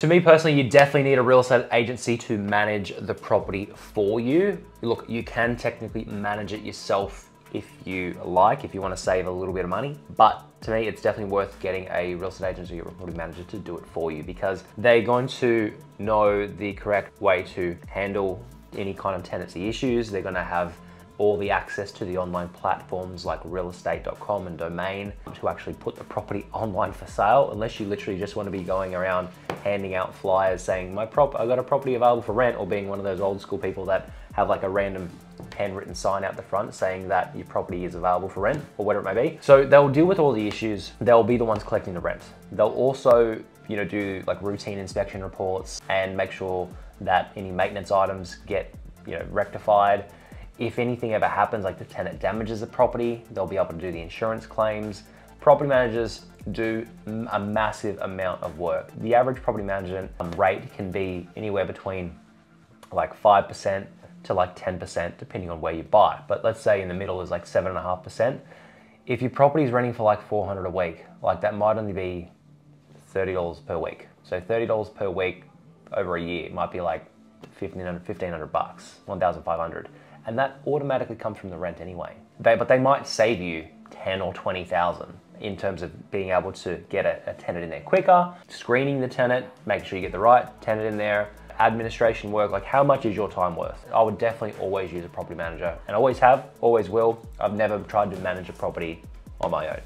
To me personally, you definitely need a real estate agency to manage the property for you. Look, you can technically manage it yourself if you like, if you want to save a little bit of money. But to me, it's definitely worth getting a real estate agency or property manager to do it for you because they're going to know the correct way to handle any kind of tenancy issues. They're going to have all the access to the online platforms like realestate.com and domain to actually put the property online for sale unless you literally just want to be going around handing out flyers saying my prop I got a property available for rent or being one of those old school people that have like a random handwritten sign out the front saying that your property is available for rent or whatever it may be. So they'll deal with all the issues. They'll be the ones collecting the rent. They'll also, you know, do like routine inspection reports and make sure that any maintenance items get, you know, rectified if anything ever happens, like the tenant damages the property, they'll be able to do the insurance claims. Property managers do a massive amount of work. The average property management um, rate can be anywhere between like 5% to like 10%, depending on where you buy. But let's say in the middle is like 7.5%. If your property is renting for like 400 a week, like that might only be $30 per week. So $30 per week over a year might be like 1500, 1500 bucks, 1,500 and that automatically comes from the rent anyway. They, but they might save you 10 or 20,000 in terms of being able to get a, a, tenant in there quicker, screening the tenant, making sure you get the right tenant in there, administration work, like how much is your time worth? I would definitely always use a property manager and always have, always will. I've never tried to manage a property on my own.